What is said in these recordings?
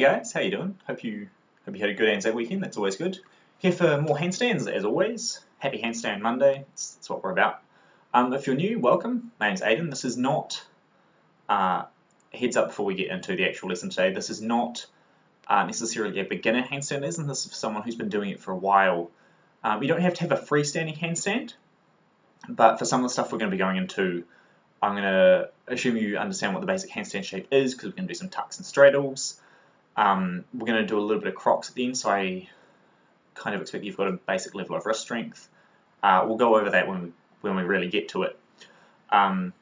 Hey guys, how you doing? Hope you hope you had a good Anzac weekend. That's always good. Here for more handstands as always. Happy Handstand Monday. That's, that's what we're about. Um, if you're new, welcome. My name's Aidin. This is not uh, heads up before we get into the actual lesson today. This is not uh, necessarily a beginner handstand lesson. This is for someone who's been doing it for a while. Um, you don't have to have a freestanding handstand, but for some of the stuff we're going to be going into, I'm going to assume you understand what the basic handstand shape is because we're going to do some tucks and straddles. Um, we're going to do a little bit of crocs at the end, so I kind of expect you've got a basic level of wrist strength. Uh, we'll go over that when we, when we really get to it. Um,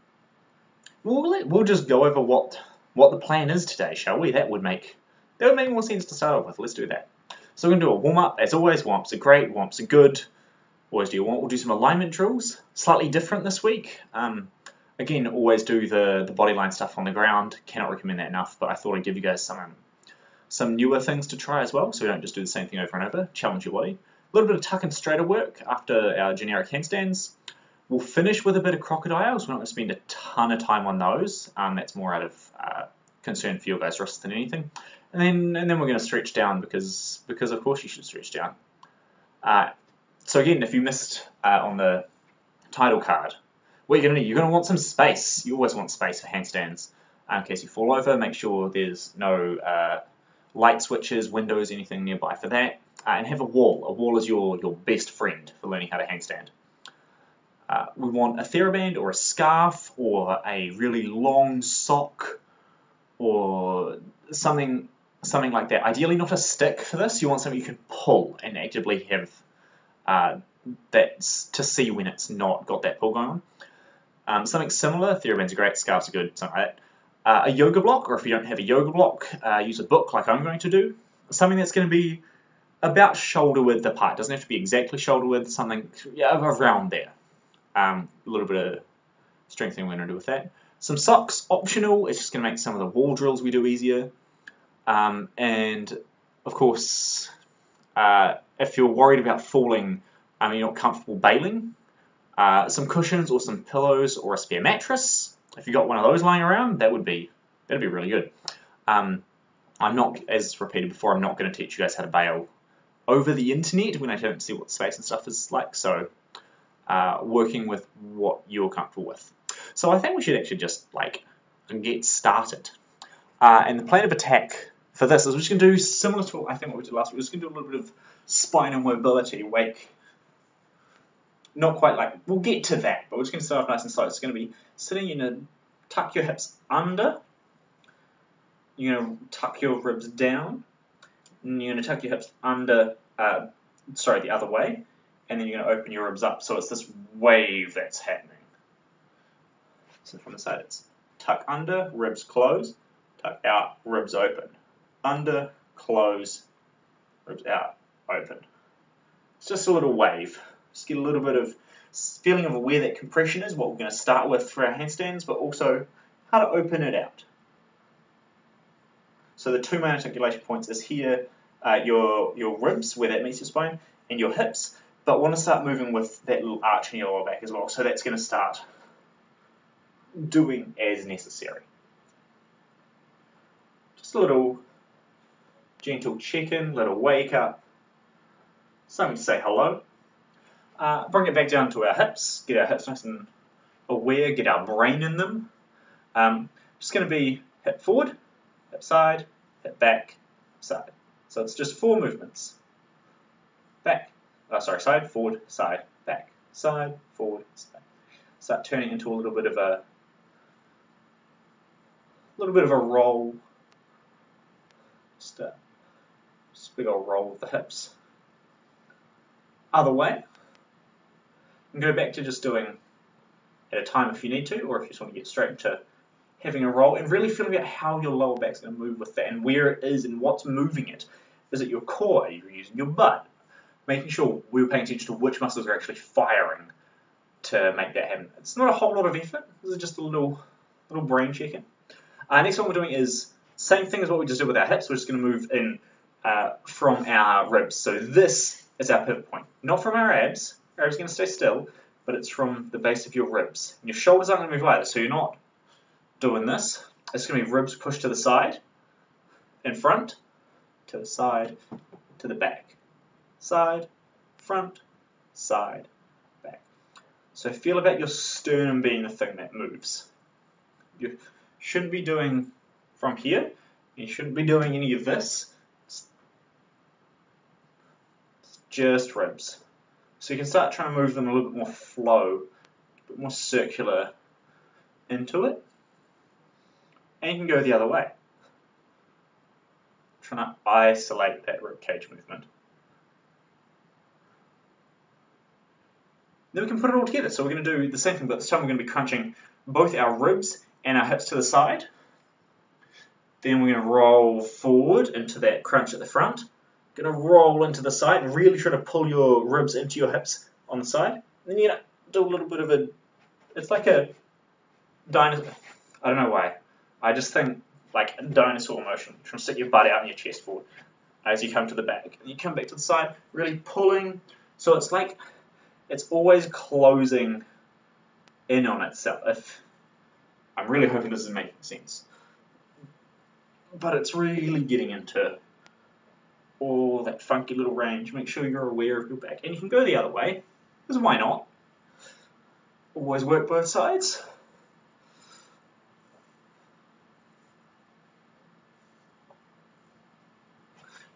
we'll, we'll just go over what what the plan is today, shall we? That would make that would make more sense to start off with. Let's do that. So we're going to do a warm-up. As always, warm-ups are great, warm-ups are good. Always do your warm We'll do some alignment drills, slightly different this week. Um, again, always do the, the body line stuff on the ground. Cannot recommend that enough, but I thought I'd give you guys some some newer things to try as well, so we don't just do the same thing over and over. Challenge your body. A little bit of tuck and straddle work after our generic handstands. We'll finish with a bit of crocodiles. We're not going to spend a ton of time on those. Um, that's more out of uh, concern for your guys' wrists than anything. And then and then we're going to stretch down because because of course you should stretch down. Uh, so again, if you missed uh, on the title card, what you're going to do, you're going to want some space. You always want space for handstands. Uh, in case you fall over, make sure there's no uh, light switches, windows, anything nearby for that. Uh, and have a wall. A wall is your, your best friend for learning how to handstand. Uh, we want a TheraBand or a scarf or a really long sock or something something like that. Ideally not a stick for this, you want something you can pull and actively have uh, that's to see when it's not got that pull going on. Um, something similar, TheraBands are great, scarves are good, something like that. Uh, a yoga block, or if you don't have a yoga block, uh, use a book like I'm going to do. Something that's going to be about shoulder width apart. Doesn't have to be exactly shoulder width, something yeah, around there. Um, a little bit of strengthening we're going to do with that. Some socks, optional. It's just going to make some of the wall drills we do easier. Um, and of course, uh, if you're worried about falling and you're not comfortable bailing, uh, some cushions or some pillows or a spare mattress. If you got one of those lying around, that would be that'd be really good. Um, I'm not, as repeated before, I'm not going to teach you guys how to bail over the internet when I don't see what space and stuff is like. So, uh, working with what you're comfortable with. So I think we should actually just like get started. Uh, and the plan of attack for this is we're just going to do similar to I think what we did last week. We're just going to do a little bit of spinal mobility, wake. Not quite like we'll get to that, but we're just going to start off nice and slow. It's going to be sitting in a tuck your hips under. You're going to tuck your ribs down. And you're going to tuck your hips under. Uh, sorry, the other way, and then you're going to open your ribs up. So it's this wave that's happening. So from the side, it's tuck under, ribs close, tuck out, ribs open. Under, close, ribs out, open. It's just a little wave. Just get a little bit of feeling of where that compression is, what we're going to start with for our handstands, but also how to open it out. So the two main articulation points is here, uh, your, your ribs, where that meets your spine, and your hips, but want to start moving with that little arch in your lower back as well. So that's going to start doing as necessary. Just a little gentle check-in, little wake up, something to say hello. Uh, bring it back down to our hips, get our hips nice and aware, get our brain in them. Um, just going to be hip forward, hip side, hip back, side. So it's just four movements. Back, oh, sorry, side, forward, side, back, side, forward, side. Start turning into a little bit of a little bit of a roll. Just a, just a big old roll with the hips. Other way. Go back to just doing at a time if you need to, or if you just want to get straight into having a roll and really feeling out how your lower back's going to move with that and where it is and what's moving it. Is it your core? Are you using your butt? Making sure we are paying attention to which muscles are actually firing to make that happen. It's not a whole lot of effort. This is just a little little brain check-in. Uh, next one we're doing is same thing as what we just did with our hips. We're just going to move in uh, from our ribs. So this is our pivot point. Not from our abs. Abs going to stay still, but it's from the base of your ribs. And your shoulders aren't going to move either, so you're not doing this. It's going to be ribs pushed to the side, in front, to the side, to the back. Side, front, side, back. So feel about your sternum being the thing that moves. You shouldn't be doing from here. You shouldn't be doing any of this. It's just ribs. So you can start trying to move them a little bit more flow, a bit more circular into it. And you can go the other way. Trying to isolate that rib cage movement. Then we can put it all together. So we're going to do the same thing, but this time we're going to be crunching both our ribs and our hips to the side. Then we're going to roll forward into that crunch at the front. To roll into the side and really try to pull your ribs into your hips on the side. And then you're to do a little bit of a, it's like a dinosaur, I don't know why. I just think like a dinosaur motion. Trying to stick your butt out and your chest forward as you come to the back. And you come back to the side, really pulling. So it's like, it's always closing in on itself. If, I'm really hoping this is making sense. But it's really getting into all that funky little range. Make sure you're aware of your back. And you can go the other way, because why not? Always work both sides.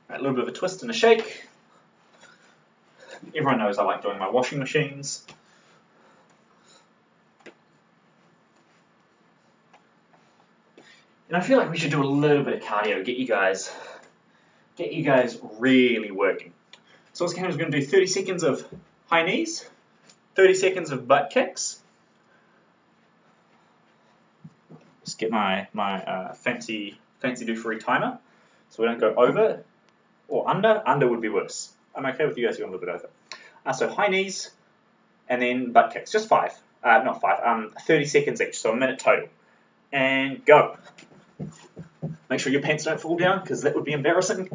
Right, a little bit of a twist and a shake. Everyone knows I like doing my washing machines. And I feel like we should do a little bit of cardio, get you guys, get you guys really working. So to do is going to do 30 seconds of high knees, 30 seconds of butt kicks. Just get my my uh, fancy fancy do free timer, so we don't go over or under. Under would be worse. I'm okay with you guys going a little bit over. Uh, so high knees, and then butt kicks, just five, uh, not five, um, 30 seconds each, so a minute total. And go. Make sure your pants don't fall down because that would be embarrassing.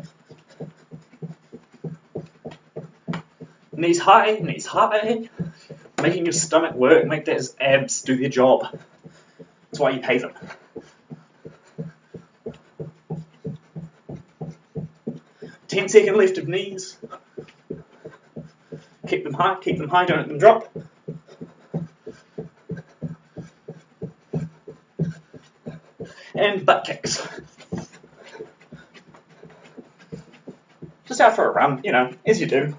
Knees high, knees high. Making your stomach work, make those abs do their job. That's why you pay them. Ten second lift of knees. Keep them high, keep them high, don't let them drop. And butt kicks. Just out for a run, you know, as you do.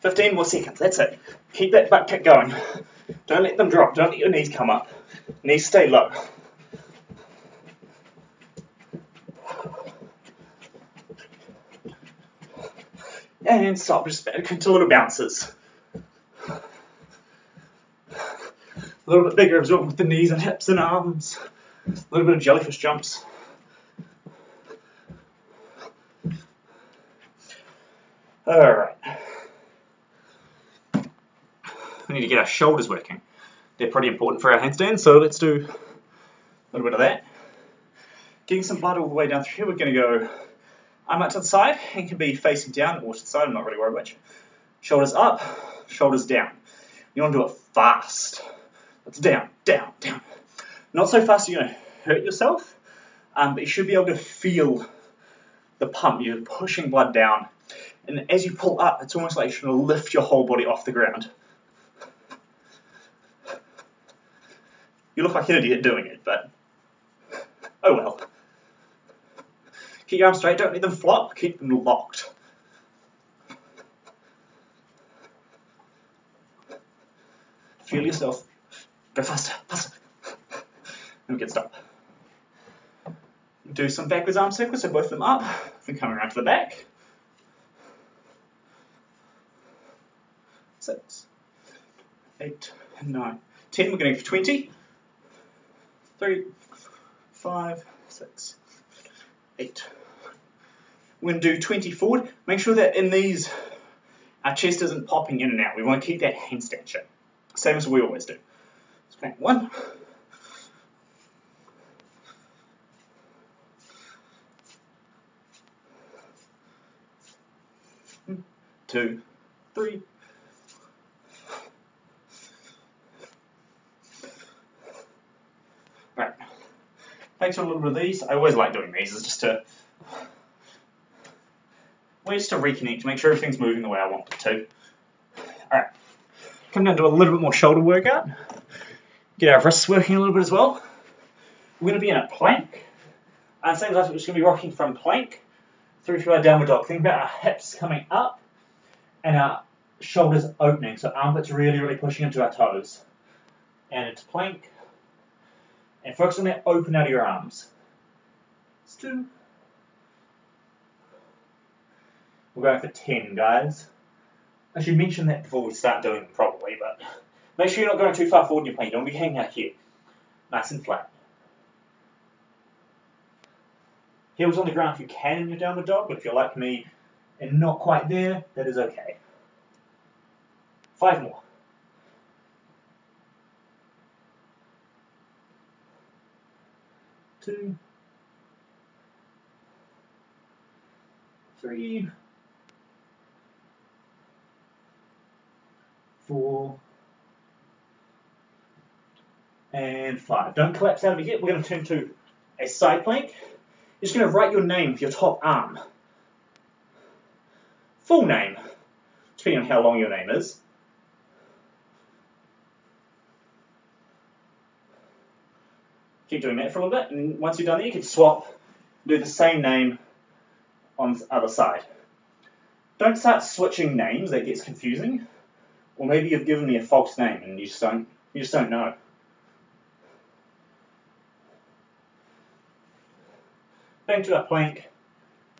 Fifteen more seconds, that's it. Keep that butt kick going. Don't let them drop, don't let your knees come up. Knees stay low. And stop, just into little bounces. Little bit bigger absorb with the knees and hips and arms. A little bit of jellyfish jumps. Alright. We need to get our shoulders working. They're pretty important for our handstand, so let's do a little bit of that. Getting some blood all the way down through here, we're going to go arm out to the side and can be facing down or to the side, I'm not really worried which. Shoulders up, shoulders down. You want to do it fast. It's down, down, down. Not so fast you're going to hurt yourself, um, but you should be able to feel the pump. You're pushing blood down. And as you pull up, it's almost like you're trying to lift your whole body off the ground. You look like an idiot doing it, but oh well. Keep your arms straight, don't let them flop, keep them locked. Feel yourself. Go faster, faster. And we can stop. Do some backwards arm circles, so both of them up, then coming around to the back. Six, eight, nine, ten. We're going for 20. Three, five, six, eight. We're going to do 20 forward. Make sure that in these, our chest isn't popping in and out. We want to keep that handstand shape. Same as we always do. Grant 1. Two, three. Right. Thanks for a little bit of these. I always like doing these. It's just to ways to reconnect, to make sure everything's moving the way I want it to. Alright, come down to a little bit more shoulder workout. Get our wrists working a little bit as well. We're going to be in a plank. And same as we're just going to be rocking from plank through to our downward dog. Think about our hips coming up and our shoulders opening. So armpits really, really pushing into our toes. And into plank. And focus on that open out of your arms. It's two. We're going for 10, guys. I should mention that before we start doing them properly, but make sure you're not going too far forward in your plank. You don't be hanging out here. Nice and flat. Heels on the ground if you can in your downward dog, but if you're like me and not quite there, that is okay. Five more. Two. Three. Four. And five. Don't collapse out of it yet. We're going to turn to a side plank. You're just going to write your name with your top arm. Full name, depending on how long your name is. Keep doing that for a little bit, and once you've done that, you can swap, do the same name on the other side. Don't start switching names, that gets confusing. Or maybe you've given me a false name and you just don't, you just don't know. Back to our plank,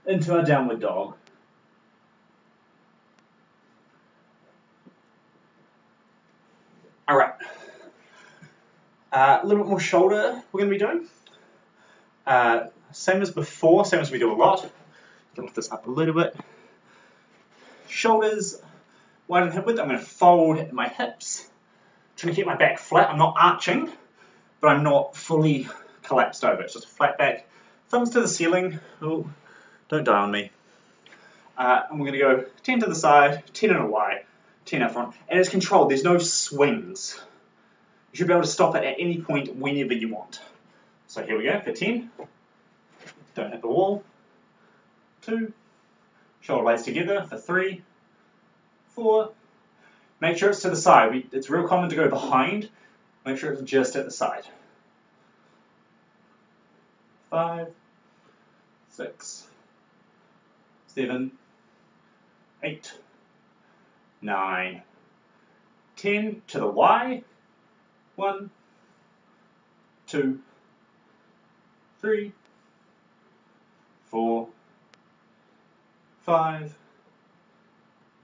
into our downward dog. All right. Uh, a little bit more shoulder we're going to be doing. Uh, same as before, same as we do a lot. Can lift this up a little bit. Shoulders wide and hip width. I'm going to fold my hips. Trying to keep my back flat. I'm not arching, but I'm not fully collapsed over. It's just a flat back thumbs to the ceiling. Oh, don't die on me. Uh, and we're going to go 10 to the side, 10 in a Y, 10 out front. And it's controlled, there's no swings. You should be able to stop it at any point whenever you want. So here we go for 10. Don't hit the wall. 2. Shoulder blades together for 3. 4. Make sure it's to the side. it's real common to go behind. Make sure it's just at the side. 5 six, seven, eight, nine, ten to the Y. One, two, three, four, five,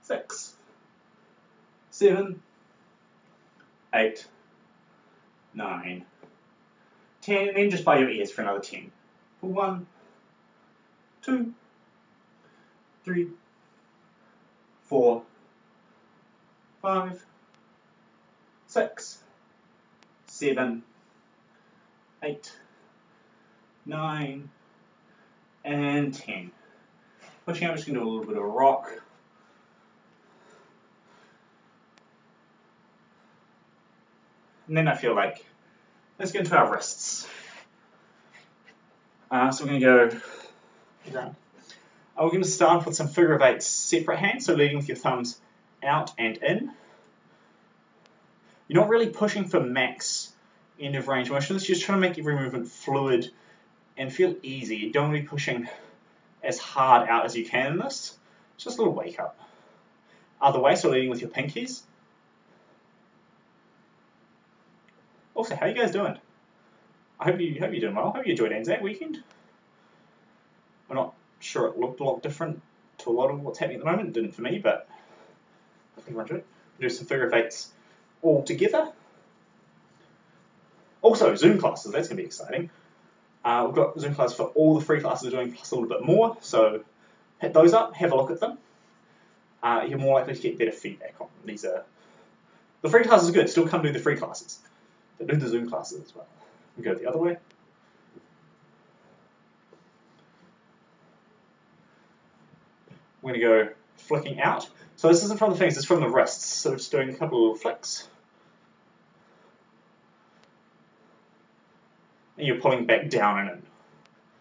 six, seven, eight, nine, ten, and then just by your ears for another ten. One, two, three, four, five, six, seven, eight, nine, and ten. Pushing I'm just going to do a little bit of rock. And then I feel like, let's get into our wrists. Uh, so we're going to go uh, we're going to start with some figure of eight separate hands, so leading with your thumbs out and in. You're not really pushing for max end of range motion, it's just trying to make every movement fluid and feel easy. You don't want to be pushing as hard out as you can in this. Just a little wake up. Other way, so leading with your pinkies. Also, how are you guys doing? I hope you hope you're doing well. I hope you enjoyed Anzac weekend. I'm not sure it looked a lot different to a lot of what's happening at the moment. It didn't for me, but I think we're it. Do some figure of eights all together. Also, Zoom classes, that's going to be exciting. Uh, we've got Zoom classes for all the free classes we're doing, plus a little bit more, so hit those up, have a look at them. Uh, you're more likely to get better feedback on them. These are the free classes are good, still come do the free classes, but do the Zoom classes as well. We go the other way. We're going to go flicking out. So this isn't from the fingers, it's from the wrists. So just doing a couple of little flicks. and you're pulling back down and in.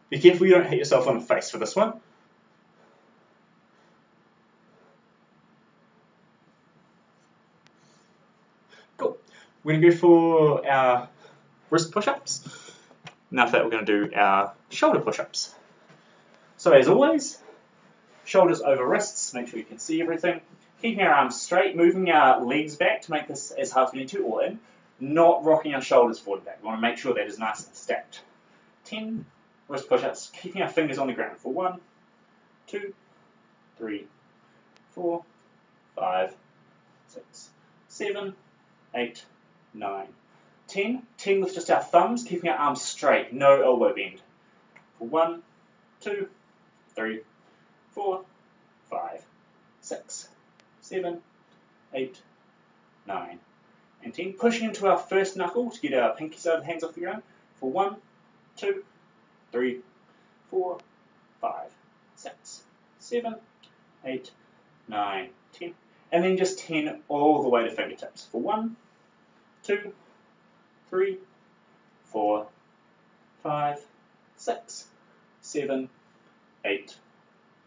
Be careful you don't hit yourself on the face for this one. Cool. We're going to go for our wrist push-ups. Now for that we're going to do our shoulder push-ups. So as always, shoulders over wrists, make sure you can see everything. Keeping our arms straight, moving our legs back to make this as hard as we need to, or in. Not rocking our shoulders forward and back. We want to make sure that is nice and stacked. 10 wrist push-ups, keeping our fingers on the ground for one, two, three, four, five, six, seven, eight, nine, ten. Ten with just our thumbs, keeping our arms straight, no elbow bend. For one, two, three, four, five, six, seven, eight, nine, and ten. Pushing into our first knuckle to get our pinky side of the hands off the ground. For one, two, three, four, five, six, seven, eight, nine, ten. And then just ten all the way to fingertips. For one, two, three, four, five, six, seven, eight,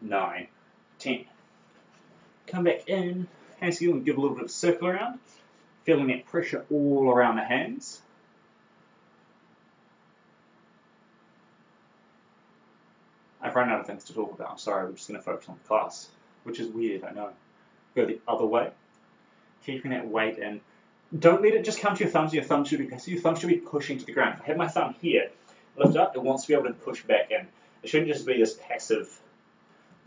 nine, ten. Come back in, hands together and give a little bit of a circle around, feeling that pressure all around the hands. I've run out of things to talk about. I'm sorry, we're just going to focus on the class, which is weird, I know. Go the other way, keeping that weight in. Don't let it just come to your thumbs. Your thumb should be your thumb should be pushing to the ground. If I have my thumb here, lift up, it wants to be able to push back in. It shouldn't just be this passive.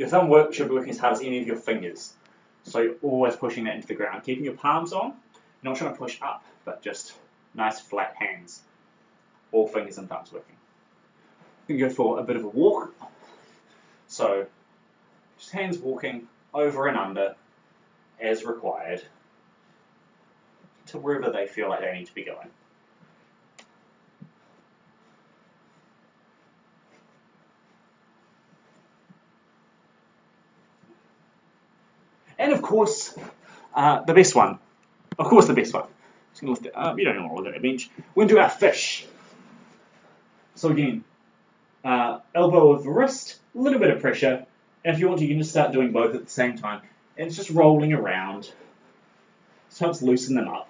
Your thumb work should be working as hard as any of your fingers. So you're always pushing that into the ground. Keeping your palms on, not trying to push up, but just nice flat hands. All fingers and thumbs working. You can go for a bit of a walk. So just hands walking over and under as required to wherever they feel like they need to be going. And of course, uh, the best one. Of course, the best one. Just gonna lift it up. You don't want to look at that bench. We're gonna do our fish. So again, uh, elbow of the wrist, a little bit of pressure, and if you want to, you can just start doing both at the same time. And it's just rolling around. This helps loosen them up.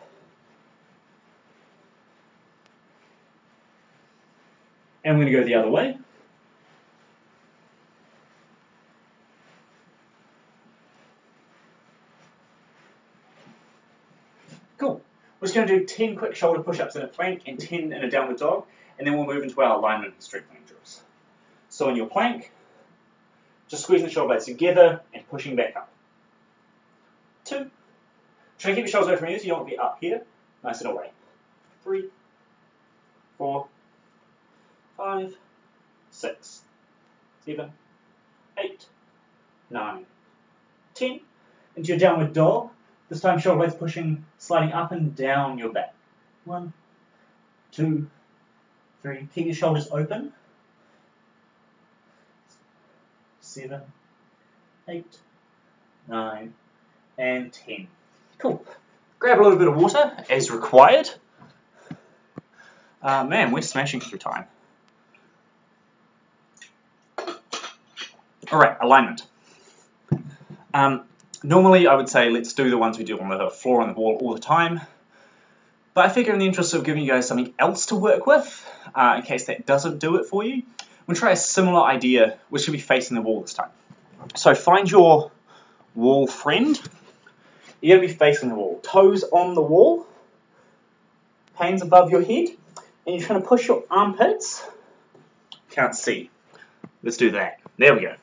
And we're to go the other way. Cool. We're just going to do 10 quick shoulder push-ups in a plank and 10 in a downward dog, and then we'll move into our alignment and strengthening drills. So in your plank, just squeezing the shoulder blades together and pushing back up. Two. Try to keep your shoulders away from you so you don't want to be up here, nice and away. Three, four, five, six, seven, eight, nine, ten. Into your downward dog. This time shoulder blades pushing, sliding up and down your back. One, two, three. Keep your shoulders open. Seven, eight, nine, and ten. Cool. Grab a little bit of water as required. Uh, man, we're smashing through time. All right, alignment. Um, normally, I would say let's do the ones we do on the floor and the wall all the time. But I figure in the interest of giving you guys something else to work with, uh, in case that doesn't do it for you, we'll try a similar idea, which should be facing the wall this time. So find your wall friend. You're going to be facing the wall. Toes on the wall, hands above your head, and you're trying to push your armpits. Can't see. Let's do that. There we go.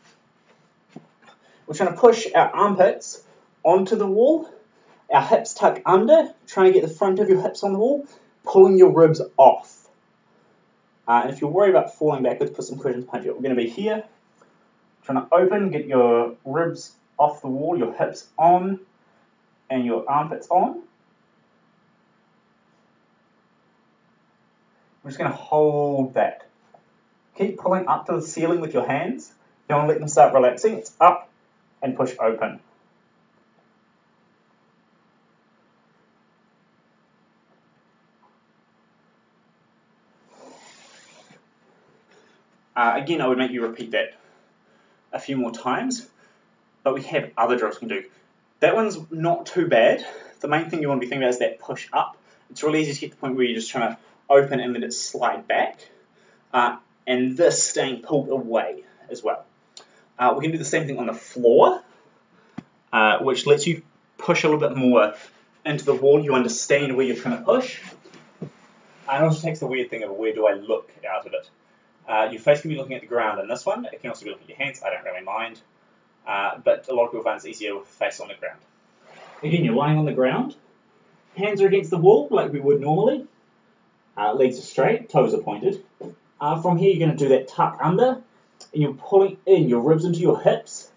We're trying to push our armpits onto the wall, our hips tuck under, trying to get the front of your hips on the wall, pulling your ribs off. Uh, and if you're worried about falling backwards, put some cushions behind you. We're going to be here, trying to open, get your ribs off the wall, your hips on, and your armpits on. We're just going to hold that. Keep pulling up to the ceiling with your hands. Don't let them start relaxing. It's up and push open. Uh, again, I would make you repeat that a few more times, but we have other drills we can do. That one's not too bad. The main thing you want to be thinking about is that push up. It's really easy to get to the point where you're just trying to open and let it slide back. Uh, and this staying pulled away as well. Uh, we can do the same thing on the floor, uh, which lets you push a little bit more into the wall. You understand where you're trying to push. And it also takes the weird thing of where do I look out of it. Uh, your face can be looking at the ground in this one. It can also be looking at your hands. I don't really mind. Uh, but a lot of people find it's easier with face on the ground. Again, you're lying on the ground. Hands are against the wall like we would normally. Uh, legs are straight, toes are pointed. Uh, from here, you're going to do that tuck under, and you're pulling in your ribs into your hips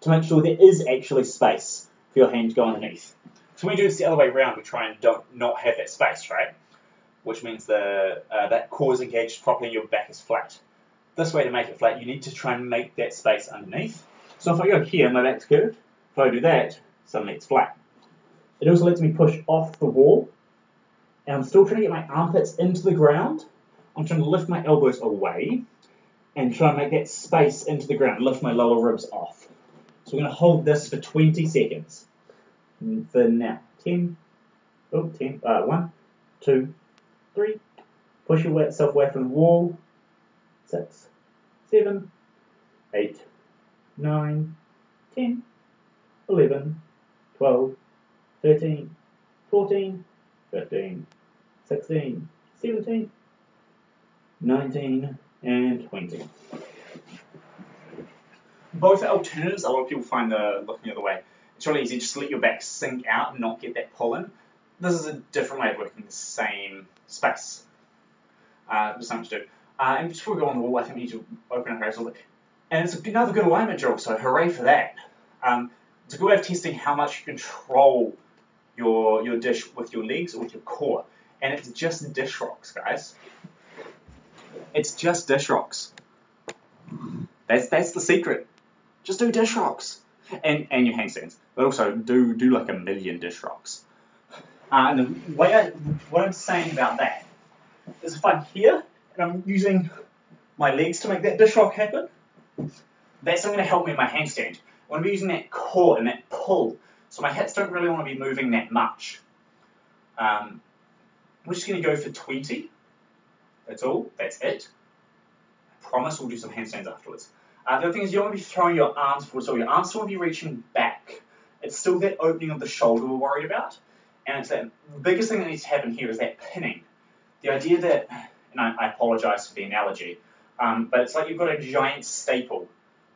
to make sure there is actually space for your hand to go underneath. So when we do this the other way around, we try and don't not have that space, right? Which means the uh, that core is engaged properly, your back is flat. This way to make it flat, you need to try and make that space underneath. So if I go here, my back's curved. If I do that, suddenly it's flat. It also lets me push off the wall, and I'm still trying to get my armpits into the ground. I'm trying to lift my elbows away and try and make that space into the ground, lift my lower ribs off. So we're going to hold this for 20 seconds. For now, 10, oh, 10, uh, 1, 2, 3, push yourself away from the wall, 6, 7, 8, 9, 10, 11, 12, 13, 14, 15, 16, 17, 19, and 20. Both alternatives, a lot of people find the looking the other way. It's really easy, just let your back sink out and not get that pull in. This is a different way of working the same space. Uh, there's something to do. Uh, and before we go on the wall, I think we need to open our eyes a little bit. And it's another good alignment drill, so hooray for that. Um, it's a good way of testing how much you control your, your dish with your legs or with your core. And it's just dish rocks, guys. It's just dish rocks. That's that's the secret. Just do dish rocks. And and your handstands. But also do do like a million dish rocks. Uh, and the way I, what I'm saying about that is if I'm here and I'm using my legs to make that dish rock happen, that's not going to help me in my handstand. I want to be using that core and that pull. So my hips don't really want to be moving that much. Um, we're just going to go for 20. That's all. That's it. I promise we'll do some handstands afterwards. Uh, the other thing is you don't want to be throwing your arms forward, so your arms to be reaching back. It's still that opening of the shoulder we're worried about. And it's that the biggest thing that needs to happen here is that pinning. The idea that, and I, I apologize for the analogy, um, but it's like you've got a giant staple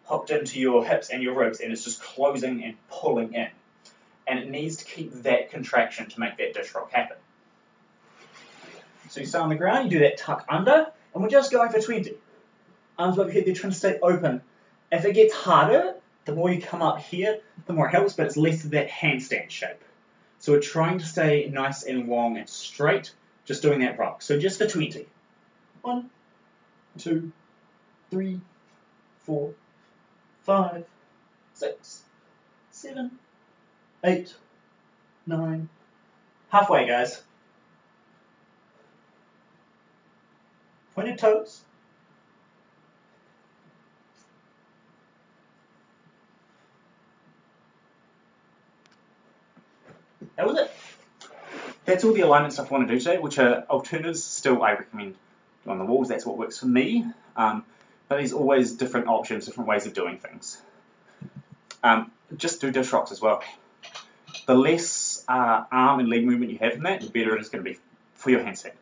hooked into your hips and your ribs, and it's just closing and pulling in. And it needs to keep that contraction to make that dish rock happen. So you stay on the ground, you do that tuck under, and we're just going for 20. Arms over here, they're trying to stay open. If it gets harder, the more you come up here, the more it helps, but it's less of that handstand shape. So we're trying to stay nice and long and straight, just doing that rock. So just for 20. One, two, three, four, five, six, seven, eight, nine. Halfway, guys. Pointed toes. That was it. That's all the alignment stuff I want to do today, which are alternatives. Still, I recommend on the walls. That's what works for me. Um, but there's always different options, different ways of doing things. Um, just do dish rocks as well. The less uh, arm and leg movement you have in that, the better it is going to be for your handstand.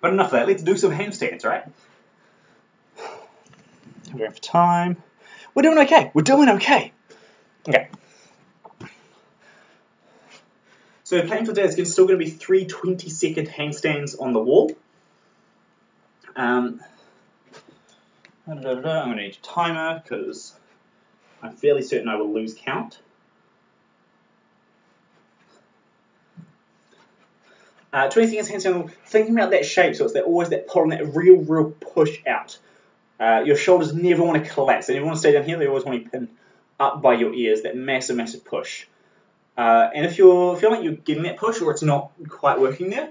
But enough of that, let's do some handstands, right? I'm going for time. We're doing okay. We're doing okay. Okay. So the plan for today is still going to be three 20 second handstands on the wall. Um, I'm going to need a timer because I'm fairly certain I will lose count. Uh, 20 seconds handstand, thinking about that shape, so it's that, always that pull and that real, real push out. Uh, your shoulders never want to collapse. They never want to stay down here, they always want to pinned up by your ears, that massive, massive push. Uh, and if you're feeling like you're getting that push or it's not quite working there,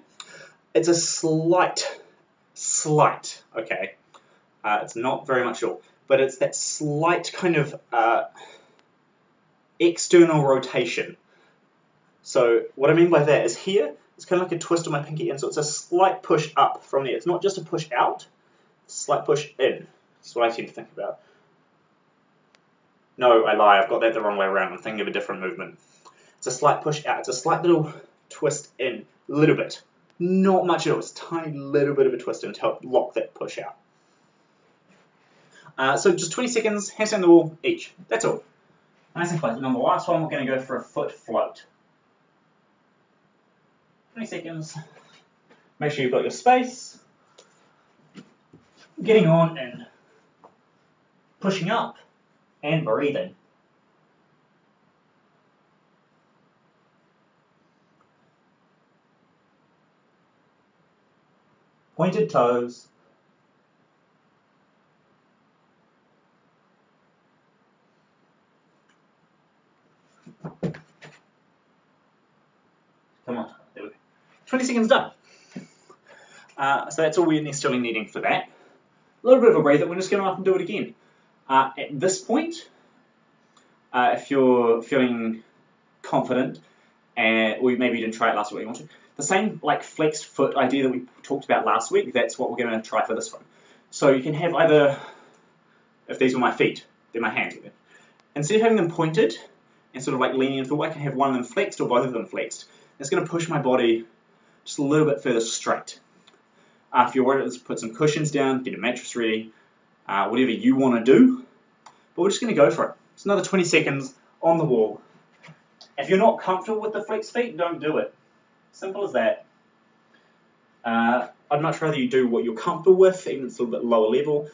it's a slight slight, okay? Uh, it's not very much at all, but it's that slight kind of uh, external rotation. So what I mean by that is here, it's kind of like a twist on my pinky in, so it's a slight push up from there. It's not just a push out, slight push in. That's what I tend to think about. No, I lie, I've got that the wrong way around. I'm thinking of a different movement. It's a slight push out, it's a slight little twist in, a little bit. Not much at all, it's a tiny little bit of a twist in to help lock that push out. Uh, so just 20 seconds, hands on the wall each. That's all. Nice and close. And on the last one, we're going to go for a foot float. 20 seconds. Make sure you've got your space. Getting on and pushing up and breathing. Pointed toes. Come on, there we go. 20 seconds done. Uh, so that's all we're necessarily needing for that. A little bit of a breather, we're just going to up and do it again. Uh, at this point, uh, if you're feeling confident, and or maybe you didn't try it last week, you want to, the same like flexed foot idea that we talked about last week, that's what we're going to try for this one. So you can have either, if these were my feet, they're my hands. Instead of having them pointed and sort of like leaning forward, I can have one of them flexed or both of them flexed. It's going to push my body just a little bit further straight. Uh, worried, let's put some cushions down, get a mattress ready, uh, whatever you want to do. But we're just going to go for it. It's another 20 seconds on the wall. If you're not comfortable with the flex feet, don't do it. Simple as that. Uh, I'd much rather you do what you're comfortable with, even if it's a little bit lower level,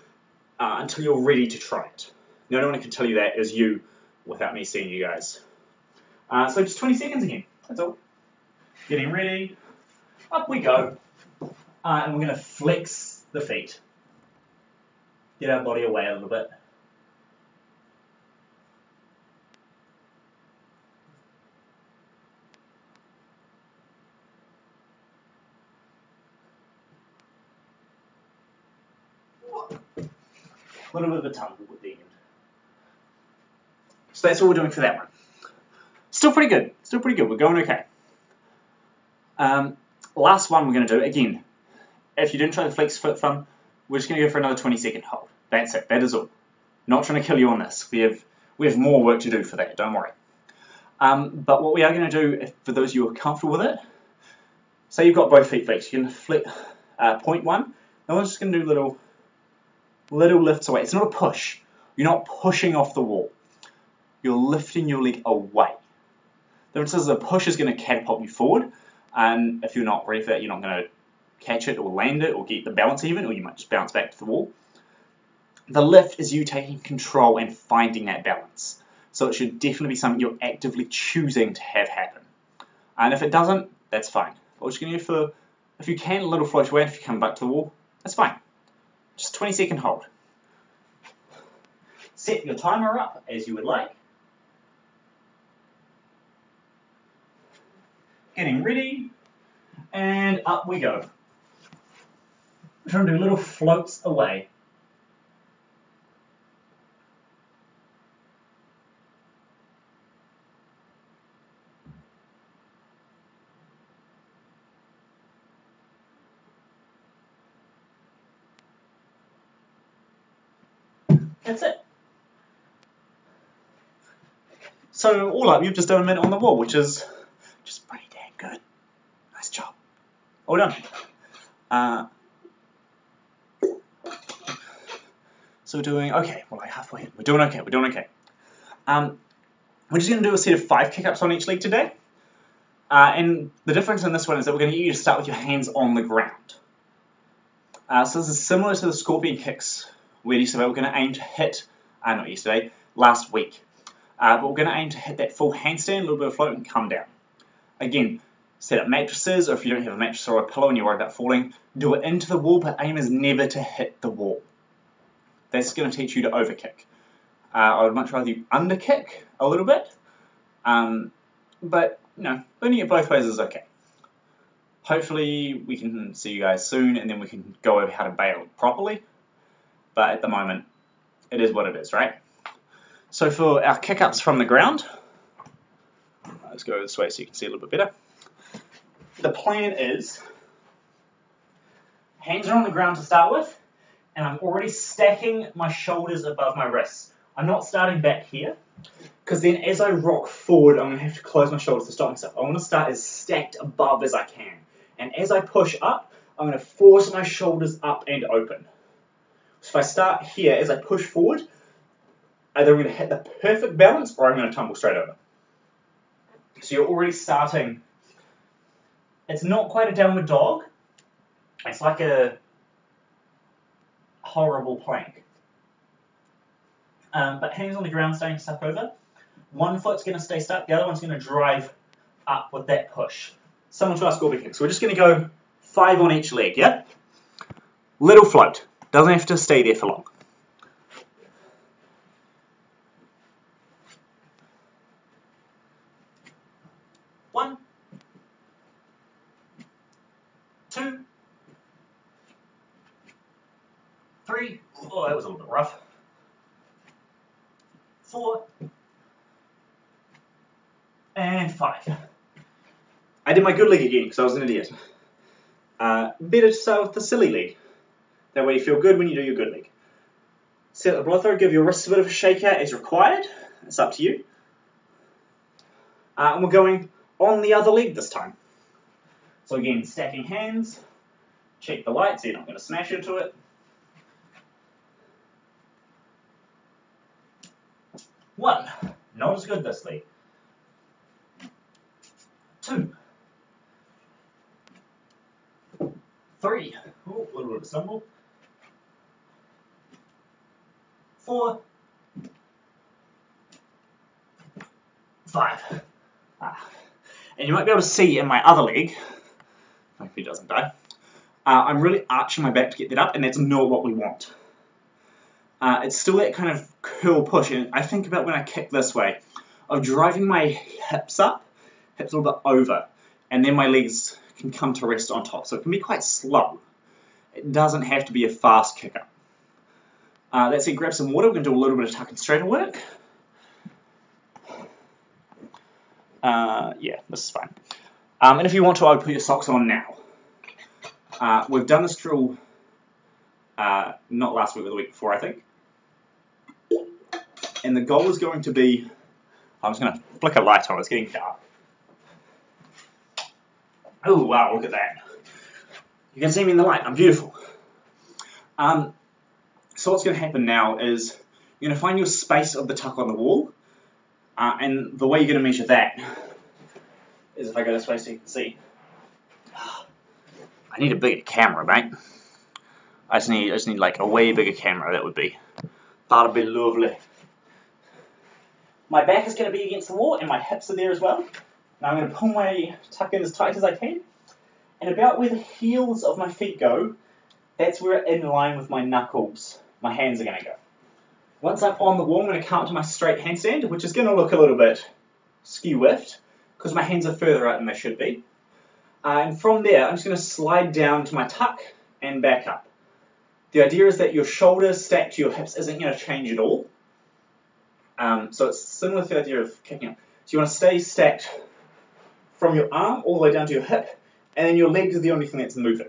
uh, until you're ready to try it. The only one who can tell you that is you, without me seeing you guys. Uh, so just 20 seconds again, that's all. Getting ready, up we go. Uh, and we're going to flex the feet. Get our body away a little bit. A little bit of a tumble at the end. So that's all we're doing for that one. Still pretty good. Still pretty good. We're going okay. Um, last one we're going to do, again, if you didn't try the flex foot thumb, we're just going to go for another 20 second hold. That's it. That is all. Not trying to kill you on this. We have we have more work to do for that. Don't worry. Um, but what we are going to do, for those of you who are comfortable with it, say you've got both feet flexed, you can flip uh, point one. Now we're just going to do little little lifts away. It's not a push. You're not pushing off the wall. You're lifting your leg away. The difference is a push is going to catapult you forward, and if you're not ready for that, you're not going to catch it or land it or get the balance even, or you might just bounce back to the wall. The lift is you taking control and finding that balance. So it should definitely be something you're actively choosing to have happen. And if it doesn't, that's fine. We're just going to go for, if you can, a little float away, if you come back to the wall, that's fine. Just 20 second hold. Set your timer up as you would like. Getting ready, and up we go. Trying to do little floats away. That's it. So all up, you've just done a minute on the wall, which is just pretty dang good. Nice job. All done. Uh, so we're doing okay. We're like halfway. We're doing okay. We're doing okay. Um, we're just going to do a set of five kick-ups on each leg today. Uh, and the difference in this one is that we're going to get you to start with your hands on the ground. Uh, so this is similar to the scorpion kicks where yesterday we're going to aim to hit, uh, not yesterday, last week. Uh, but we're going to aim to hit that full handstand, a little bit of float, and come down. Again, set up mattresses, or if you don't have a mattress or a pillow and you're worried about falling, do it into the wall, but aim is never to hit the wall. That's going to teach you to overkick. Uh, I would much rather you underkick a little bit, um, but you know, doing it both ways is okay. Hopefully we can see you guys soon and then we can go over how to bail properly. But at the moment, it is what it is, right? So for our kick-ups from the ground, let's go this way so you can see a little bit better. The plan is, hands are on the ground to start with, and I'm already stacking my shoulders above my wrists. I'm not starting back here, because then as I rock forward, I'm going to have to close my shoulders to stop myself. I want to start as stacked above as I can. And as I push up, I'm going to force my shoulders up and open. So if I start here, as I push forward, either I'm going to hit the perfect balance or I'm going to tumble straight over. So you're already starting. It's not quite a downward dog. It's like a horrible plank. Um, but hands on the ground, staying stuck over. One foot's going to stay stuck, the other one's going to drive up with that push. Similar to our scorpion kick. So we're just going to go five on each leg, yeah? Little float. Doesn't have to stay there for long. One, two, three. Oh, that was a little bit rough. Four, and five. Did my good leg again because I was an idiot. Uh, better to start with the silly leg. That way you feel good when you do your good leg. Set the blow give your wrists a bit of a shake out as required. It's up to you. Uh, and we're going on the other leg this time. So again, stacking hands, check the light so you're not going to smash into it. One, not as good this leg. Two. Three. Little bit of stumble. Four. Five. Ah. And you might be able to see in my other leg, if he doesn't die, uh, I'm really arching my back to get that up, and that's not what we want. Uh, it's still that kind of curl push, and I think about when I kick this way, of driving my hips up, hips a little bit over, and then my legs can come to rest on top. So it can be quite slow. It doesn't have to be a fast kicker. Uh, that's it, grab some water, we're going to do a little bit of tuck and straddle work. Uh, yeah, this is fine. Um, and if you want to, I would put your socks on now. Uh, we've done this drill uh, not last week, but the week before, I think. And the goal is going to be, I'm just going to flick a light on, it's getting dark. Oh, wow, look at that. You can see me in the light, I'm beautiful. Um, so what's going to happen now is you're going to find your space of the tuck on the wall, uh, and the way you're going to measure that is if I go this way so you can see. I need a bigger camera, mate. I just need, I just need like a way bigger camera. That would be, that'd be lovely. My back is going to be against the wall, and my hips are there as well. Now I'm going to pull my tuck in as tight as I can, and about where the heels of my feet go, that's where in line with my knuckles, my hands are going to go. Once I'm on the wall, I'm going to come up to my straight handstand, which is going to look a little bit skew-whiffed, because my hands are further out than they should be. Uh, and from there, I'm just going to slide down to my tuck and back up. The idea is that your shoulders stacked to your hips isn't going to change at all. Um, so it's similar to the idea of kicking up. So you want to stay stacked from your arm all the way down to your hip, and then your legs are the only thing that's moving.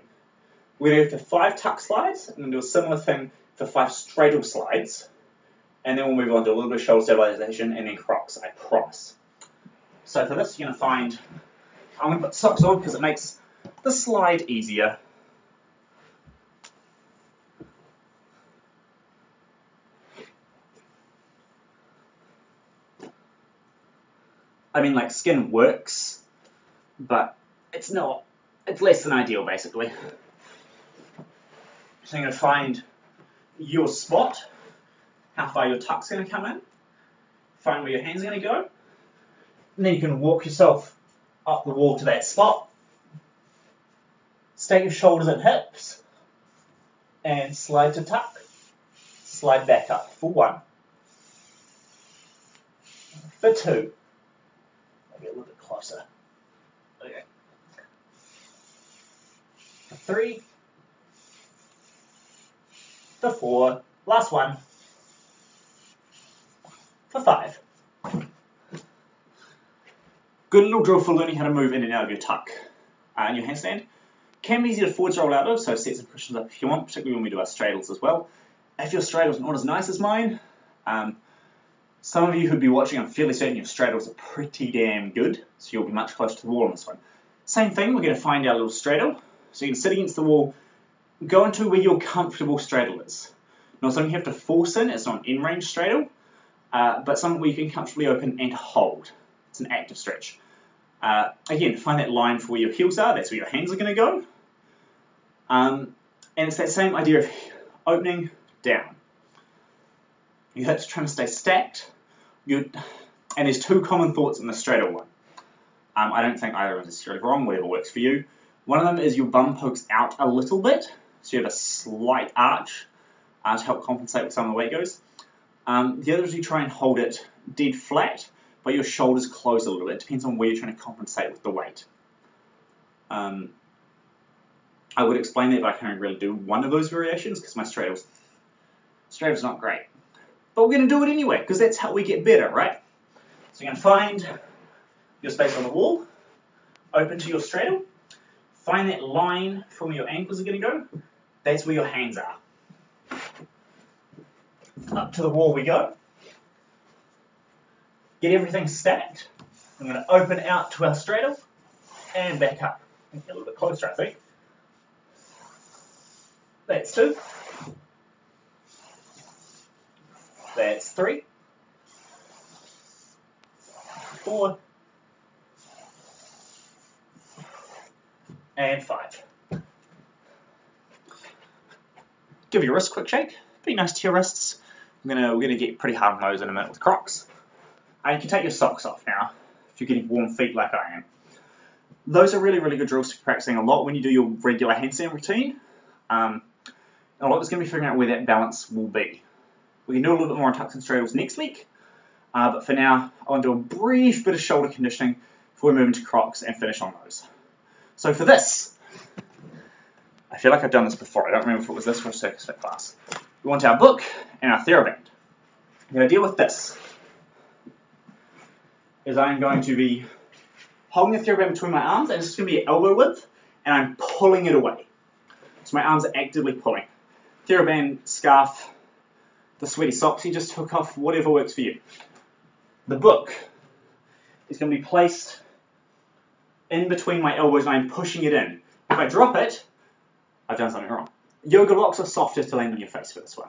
We're going to for five tuck slides, and then do a similar thing for five straddle slides, and then we'll move on to a little bit of shoulder stabilization, and then crocs, I promise. So for this, you're going to find, I'm going to put socks on because it makes the slide easier. I mean, like, skin works, but it's not, it's less than ideal, basically. So you're going to find your spot, how far your tuck's going to come in, find where your hand's are going to go, and then you can walk yourself up the wall to that spot. Stay your shoulders and hips, and slide to tuck. Slide back up for one. For two. Maybe a little bit closer. Okay. Three, for four, last one, for five. Good little drill for learning how to move in and out of your tuck and your handstand. Can be easy to forwards roll out of, so set some cushions up if you want, particularly when we do our straddles as well. If your straddle's not as nice as mine, um, some of you who'd be watching, I'm fairly certain your straddles are pretty damn good, so you'll be much closer to the wall on this one. Same thing, we're going to find our little straddle. So you can sit against the wall, go into where your comfortable straddle is. Not something you have to force in, it's not an in-range straddle, uh, but something where you can comfortably open and hold. It's an active stretch. Uh, again, find that line for where your heels are, that's where your hands are going to go. Um, and it's that same idea of opening down. Your hips are trying to stay stacked. You, and there's two common thoughts in the straddle one. Um, I don't think either is necessarily wrong, whatever works for you. One of them is your bum pokes out a little bit, so you have a slight arch uh, to help compensate with some of the weight goes. Um, the other is you try and hold it dead flat, but your shoulders close a little bit. It depends on where you're trying to compensate with the weight. Um, I would explain that, but I can't really do one of those variations because my straddle's, straddle's not great. But we're going to do it anyway because that's how we get better, right? So you're going to find your space on the wall, open to your straddle, find that line from where your ankles are going to go. That's where your hands are. Up to the wall we go. Get everything stacked. I'm going to open out to our straddle and back up. A little bit closer, I think. That's two. That's three. Four. And five. Give your wrists a quick shake. Be nice to your wrists. I'm gonna, we're gonna get pretty hard on those in a minute with Crocs. And you can take your socks off now if you're getting warm feet like I am. Those are really, really good drills for practicing a lot when you do your regular handstand routine. Um, a lot is going to be figuring out where that balance will be. We can do a little bit more on tucks and straddles next week, uh, but for now, I want to do a brief bit of shoulder conditioning before we move into crocs and finish on those. So for this, I feel like I've done this before. I don't remember if it was this or a circus fit class. We want our book and our TheraBand. I'm going with this. Is I'm going to be holding the TheraBand between my arms, and it's going to be elbow width, and I'm pulling it away. So my arms are actively pulling. TheraBand, scarf, the sweaty socks you just took off, whatever works for you. The book is going to be placed in between my elbows and I'm pushing it in. If I drop it, I've done something wrong. Yoga blocks are softer to land on your face for this one.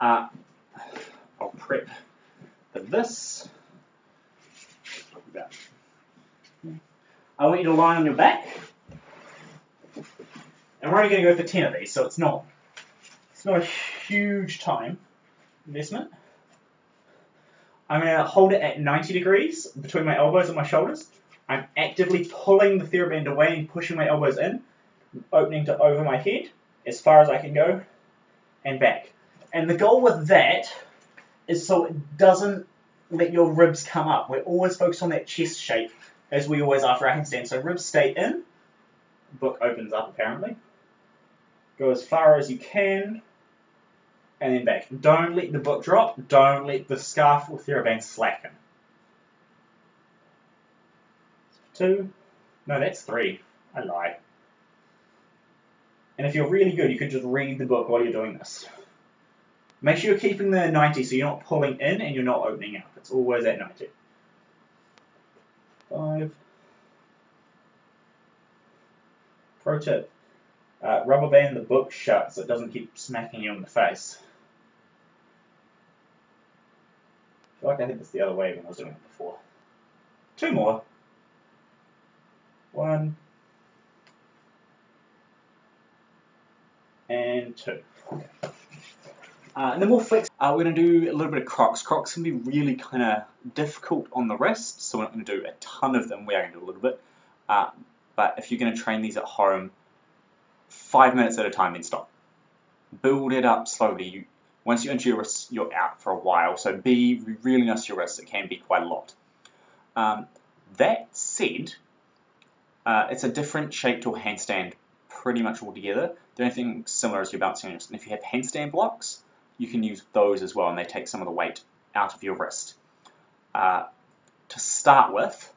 Uh, I'll prep for this. I want you to lie on your back. And we're only going to go for 10 of these, so it's not it's not a huge time investment. I'm going to hold it at 90 degrees between my elbows and my shoulders. I'm actively pulling the TheraBand away and pushing my elbows in, opening to over my head as far as I can go and back. And the goal with that is so it doesn't let your ribs come up. We're always focused on that chest shape as we always are for our handstand. So ribs stay in, book opens up apparently. Go as far as you can and then back. Don't let the book drop. Don't let the scarf or TheraBand slacken. Two. No, that's three. I lie. And if you're really good, you could just read the book while you're doing this. Make sure you're keeping the 90 so you're not pulling in and you're not opening up. It's always at 90. Five. Pro tip. Uh, rubber band the book shut so it doesn't keep smacking you in the face. feel like I did this the other way when I was doing it before. Two more. One. And two. Uh, and then we'll flex. Uh, we're going to do a little bit of crocs. Crocs can be really kind of difficult on the wrist, so we're not going to do a ton of them. We are going to do a little bit. Uh, but if you're going to train these at home, five minutes at a time, then stop. Build it up slowly. You, once you injure your wrists, you're out for a while. So be really nice to your wrists. It can be quite a lot. Um, that said, uh, it's a different shape to a handstand pretty much all together. The only thing similar is your wrist. And if you have handstand blocks, you can use those as well, and they take some of the weight out of your wrist. Uh, to start with,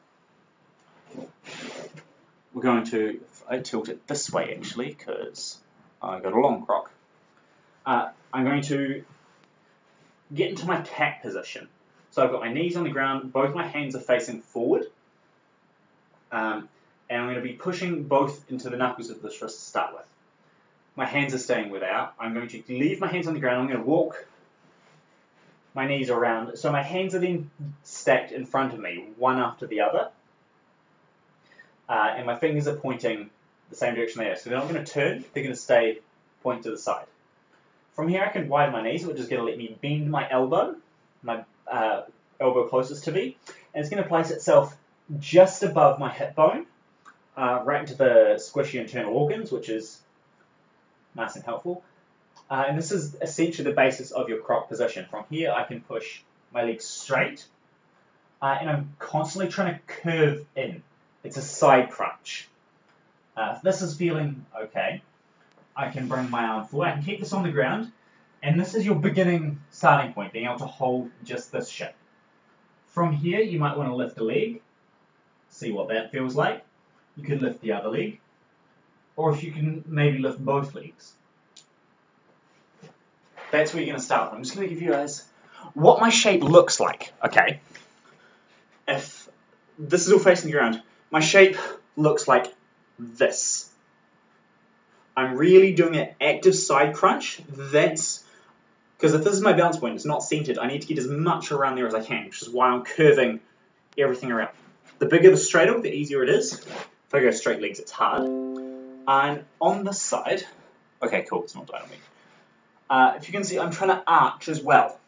we're going to I tilt it this way actually because I got a long croc. Uh, I'm going to get into my cat position. So I've got my knees on the ground, both my hands are facing forward, um, and I'm going to be pushing both into the knuckles of this wrist to start with. My hands are staying they. I'm going to leave my hands on the ground. I'm going to walk my knees around. So my hands are then stacked in front of me, one after the other. Uh, and my fingers are pointing the same direction they are. So they're not going to turn, they're going to stay point to the side. From here I can widen my knees, which is going to let me bend my elbow, my uh, elbow closest to me, and it's going to place itself just above my hip bone, uh, right into the squishy internal organs, which is nice and helpful. Uh, and this is essentially the basis of your croc position. From here I can push my legs straight, uh, and I'm constantly trying to curve in. It's a side crunch. Uh, if this is feeling okay, I can bring my arm forward. I can keep this on the ground, and this is your beginning starting point, being able to hold just this shape. From here, you might want to lift a leg, see what that feels like. You can lift the other leg, or if you can maybe lift both legs. That's where you're going to start I'm just going to give you guys what my shape looks like, okay? If this is all facing the ground, my shape looks like this. I'm really doing an active side crunch. That's because if this is my balance point, it's not centered. I need to get as much around there as I can, which is why I'm curving everything around. The bigger the straddle, the easier it is. If I go straight legs, it's hard. And on this side, okay, cool, it's not me. Uh, if you can see, I'm trying to arch as well.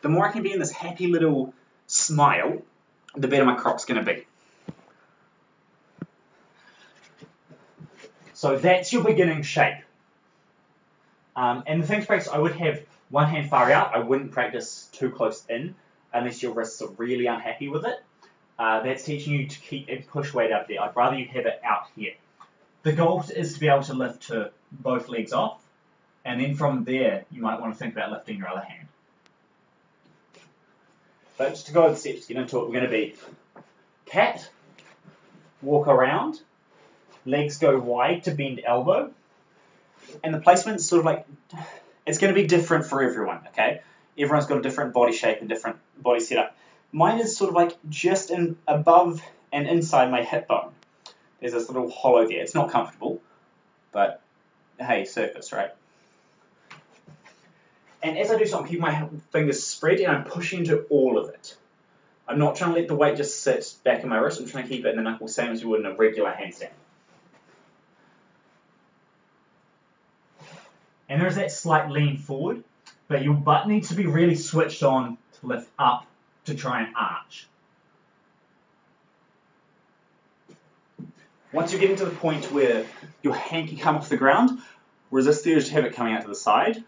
The more I can be in this happy little smile, the better my croc's going to be. So that's your beginning shape. Um, and the thing to practice, I would have one hand far out. I wouldn't practice too close in unless your wrists are really unhappy with it. Uh, that's teaching you to keep and push weight up there. I'd rather you have it out here. The goal is to be able to lift to both legs off, and then from there, you might want to think about lifting your other hand. But just to go over the steps, get into it, we're going to be cat, walk around, legs go wide to bend elbow, and the placement's sort of like, it's going to be different for everyone, okay? Everyone's got a different body shape and different body setup. Mine is sort of like just in above and inside my hip bone. There's this little hollow there. It's not comfortable, but hey, surface, right? And as I do so, I'm keeping my fingers spread and I'm pushing into all of it. I'm not trying to let the weight just sit back in my wrist. I'm trying to keep it in the knuckle, same as you would in a regular handstand. and there's that slight lean forward, but your butt needs to be really switched on to lift up to try and arch. Once you get into the point where your hand can come off the ground, resist the urge to have it coming out to the side.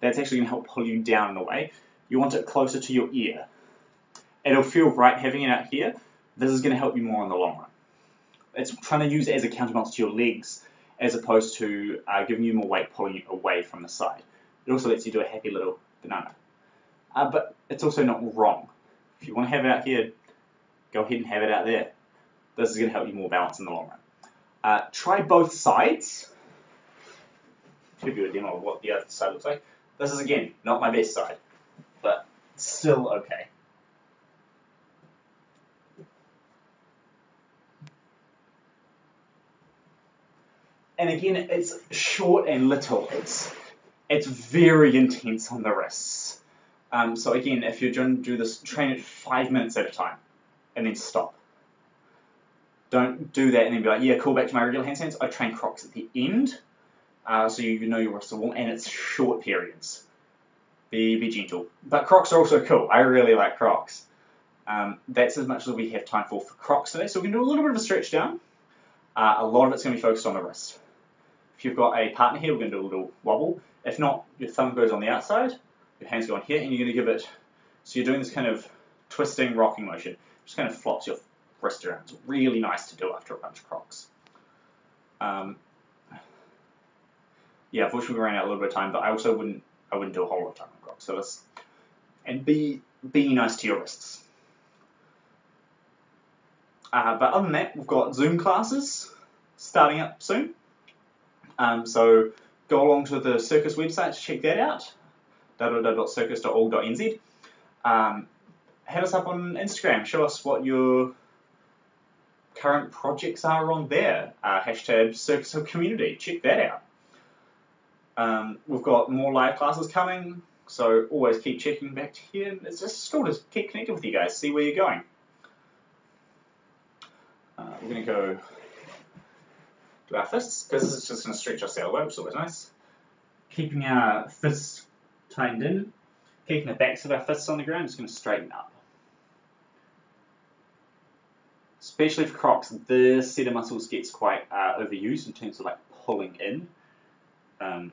That's actually going to help pull you down in a way. You want it closer to your ear. It'll feel right having it out here. This is going to help you more in the long run. It's trying to use it as a counterbalance to your legs as opposed to uh, giving you more weight pulling you away from the side. It also lets you do a happy little banana. Uh, but it's also not wrong. If you want to have it out here, go ahead and have it out there. This is going to help you more balance in the long run. Uh, try both sides. Give you a demo of what the other side looks like. This is, again, not my best side, but still okay. and again, it's short and little. It's it's very intense on the wrists. Um, so again, if you're going to do this, train it five minutes at a time, and then stop. Don't do that and then be like, yeah, cool, back to my regular handstands. I train crocs at the end, uh, so you know your wrists are warm, and it's short periods. Be, be gentle. But crocs are also cool. I really like crocs. Um, that's as much as we have time for for crocs today. So we're going to do a little bit of a stretch down. Uh, a lot of it's going to be focused on the wrist. If you've got a partner here, we're going to do a little wobble. If not, your thumb goes on the outside, your hands go on here, and you're going to give it, so you're doing this kind of twisting, rocking motion. Just kind of flops your wrist around. It's really nice to do after a bunch of crocs. Um, yeah, unfortunately we ran out a little bit of time, but I also wouldn't I wouldn't do a whole lot of time on Crocs. So let's and be be nice to your wrists. Uh, but other than that, we've got Zoom classes starting up soon. Um, so go along to the Circus website to check that out, www.circus.org.nz. Um, hit us up on Instagram, show us what your current projects are on there. Uh, hashtag Circus Community, check that out. Um, we've got more live classes coming, so always keep checking back to here. It's just cool to keep connected with you guys, see where you're going. Uh, we're going to go to our fists, because this is just going to stretch our sail which is always nice. Keeping our fists tightened in, keeping the backs of our fists on the ground, just going to straighten up. Especially for crocs, this set of muscles gets quite uh, overused in terms of like pulling in. Um,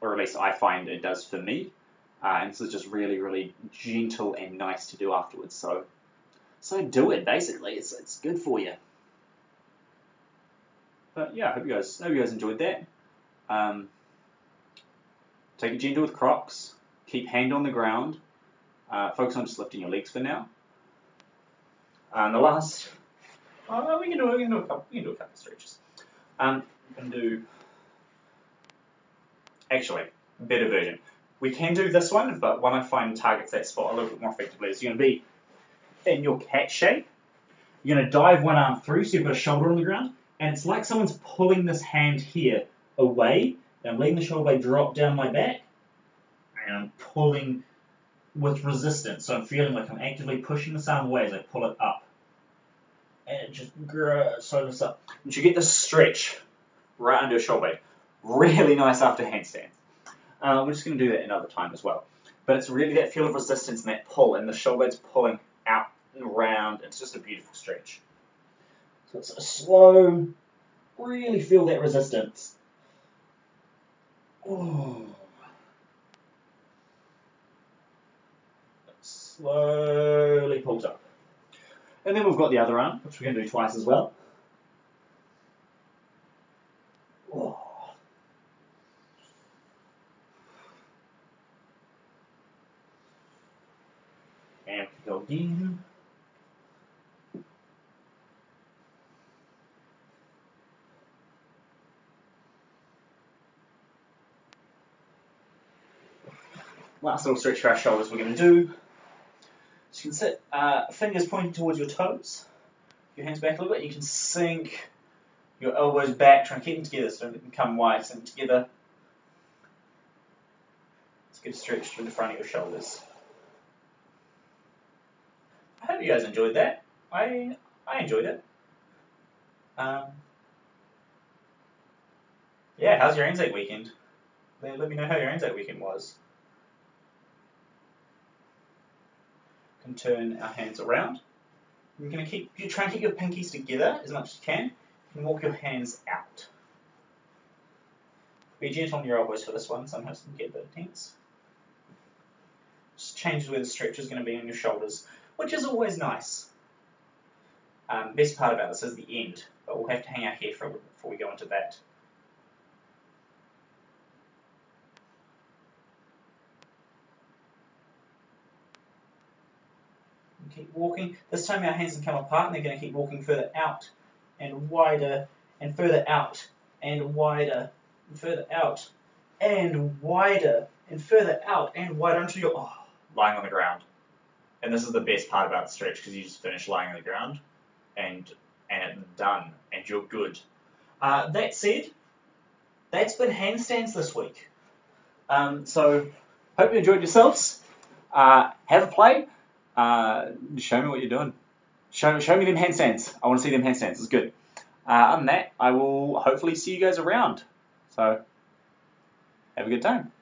or at least I find it does for me. Uh, and this is just really, really gentle and nice to do afterwards. So, so do it. Basically, it's it's good for you. But yeah, I hope you guys hope you guys enjoyed that. Um, take it gentle with Crocs. Keep hand on the ground. Uh, focus on just lifting your legs for now. And the last, oh, we can do we can do a couple we can do a couple stretches. Um, we can do actually better version. We can do this one, but one I find targets that spot a little bit more effectively is you're going to be in your cat shape. You're going to dive one arm through, so you've got a shoulder on the ground, and it's like someone's pulling this hand here away, I'm letting the shoulder blade drop down my back, and I'm pulling with resistance. So I'm feeling like I'm actively pushing this arm away as I pull it up. And it just this up. And you get this stretch right under your shoulder blade. Really nice after handstand. Uh, we're just going to do that another time as well. But it's really that feel of resistance and that pull, and the shoulder blade's pulling out and around. It's just a beautiful stretch. So it's a slow, really feel that resistance. Oh. Slowly pulls up. And then we've got the other arm, which we're going to do twice as well. Oh. And go again. Last little stretch for our shoulders we're going to do. So you can sit, uh, fingers pointing towards your toes, your hands back a little bit. You can sink your elbows back, try and keep them together so they can come wide, sink together. Get a stretch through the front of your shoulders. I hope you guys enjoyed that. I I enjoyed it. Um, yeah, how's your Anzac weekend? Let, let me know how your Anzac weekend was. Can turn our hands around. You're going to keep you try and keep your pinkies together as much as you can, and walk your hands out. Be gentle on your elbows for this one. Sometimes you can get a bit tense. Just changes where the stretch is going to be on your shoulders which is always nice. Um, best part about this is the end, but we'll have to hang our hair for a little before we go into that. Keep walking. This time our hands come apart and they're going to keep walking further out and wider and further out and wider and further out and wider and further out and wider until you're oh, lying on the ground. And this is the best part about the stretch because you just finish lying on the ground and and done and you're good. Uh, that said, that's been handstands this week. Um, so hope you enjoyed yourselves. Uh, have a play. Uh, show me what you're doing. Show, show me them handstands. I want to see them handstands. It's good. Uh, other than that, I will hopefully see you guys around. So have a good time.